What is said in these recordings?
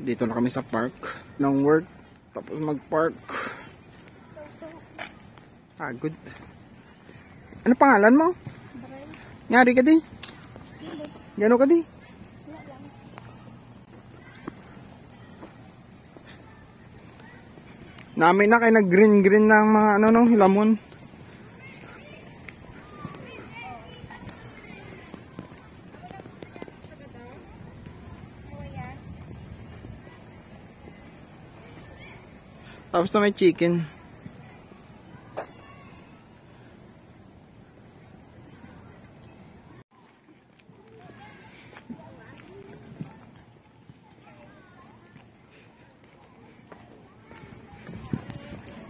Dito na kami sa park ng work. Tapos mag-park. Pagod. Ano pangalan mo? Ngari ka di? Gano ka di? Namin na kayo nag-green-green ng mga ano no, lamon. Tapos na may chicken.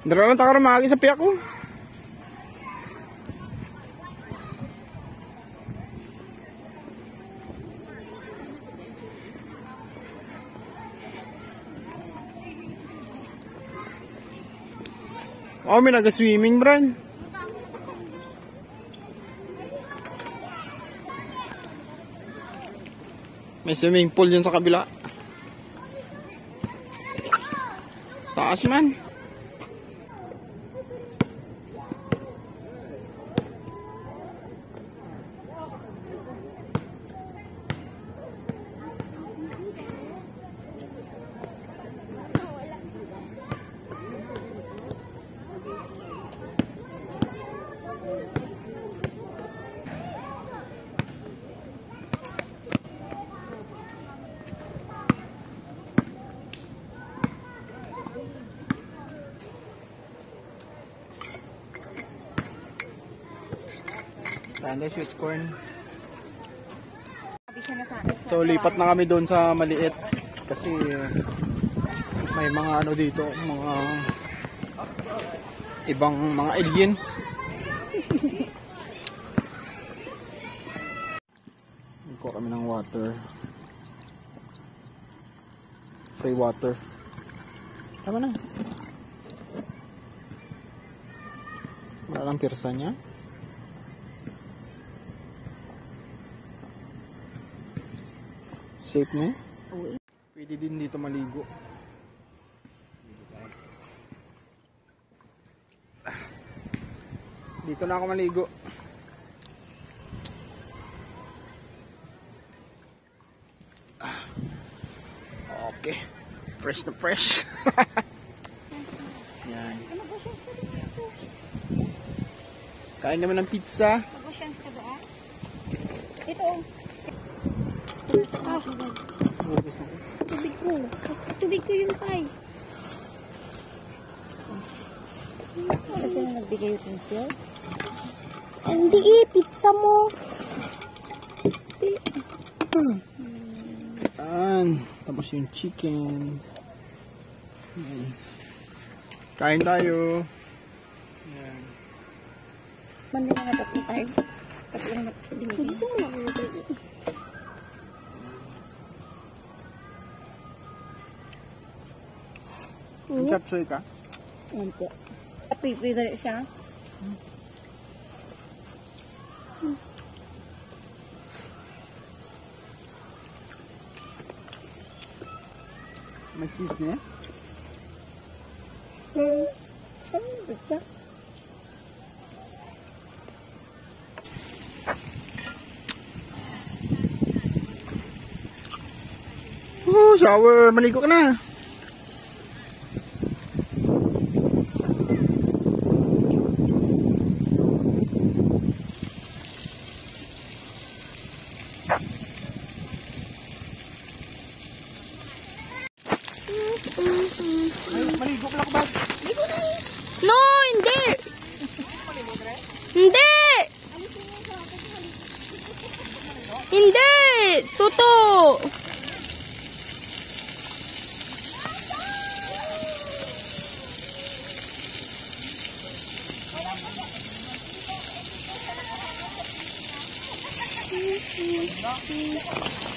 Dara lang takaro maagi sa piyak ko. Oh, may naga-swimming, Bran. May swimming pool yun sa kabila. Taas man. Tanda, sweet corn. So lipat na kami doon sa maliit kasi may mga ano dito, mga ibang mga alien. Nagkuha kami ng water. Free water. Tama na. Wala lang pirsa niya. Safe na? Uy. Pwede din dito maligo. Dito na ako maligo. Okay. Fresh na fresh. Yan. Kain naman ng pizza. Mag-oceans ka ba? Ito. Ah, na. tubig ko. Tubig ko yung pie. Kasi na nagbigay yung pencil? Hindi eh, pizza mo. Yan. Tapos yung chicken. Kain tayo. Yan. Mandi na natin tayo. Kasi natin Dito mo lang ako Capsoy ka? Yan po. Pipili siya. May cheese niya? Hmm. Ano ba siya? Oh, shower. Maligo ka na. No?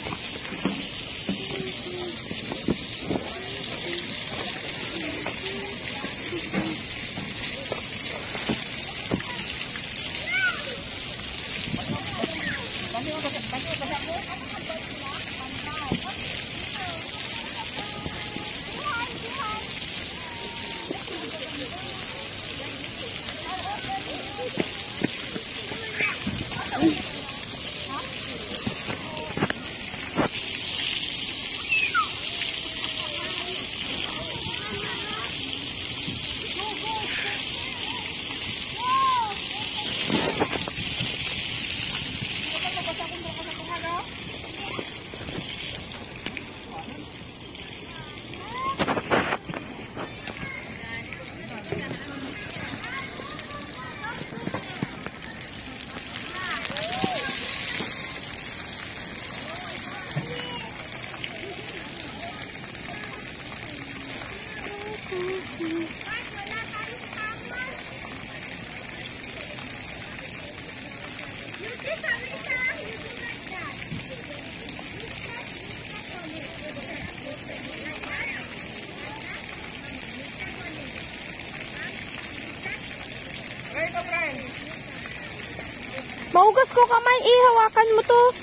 Ko kamay, eh. Mo to.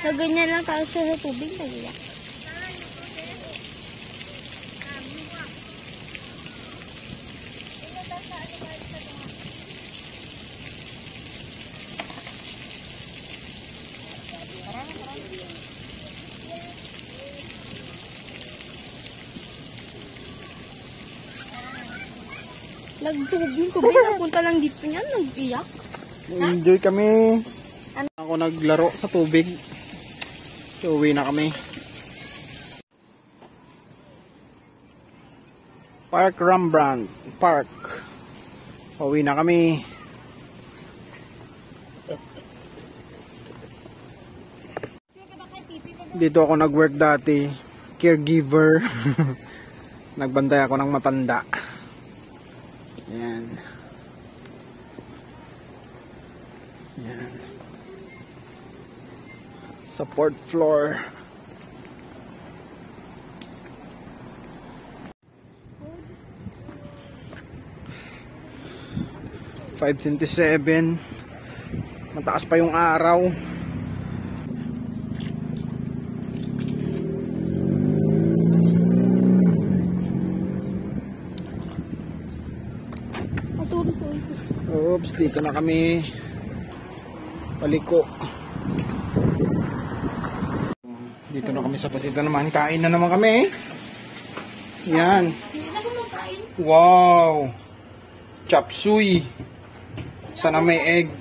Sa ganyan lang tayo sa tubig, nagiyak. Nagtubig ko ba? Napunta lang dito niyan, nag-iyak. Enjoy kami. Ano? Ako naglaro sa tubig. So, uwi na kami. Park Rembrandt Park. Uwi na kami. Dito ako nag-work dati. Caregiver. Nagbantay ako ng matanda. Yan. Support floor. Five twenty-seven. Mataas pa yung araw. Oops, dito na kami. Paliko. Dito na kami sa pasito naman. Kain na naman kami. Yan. Wow. Chop suey. Sana may egg.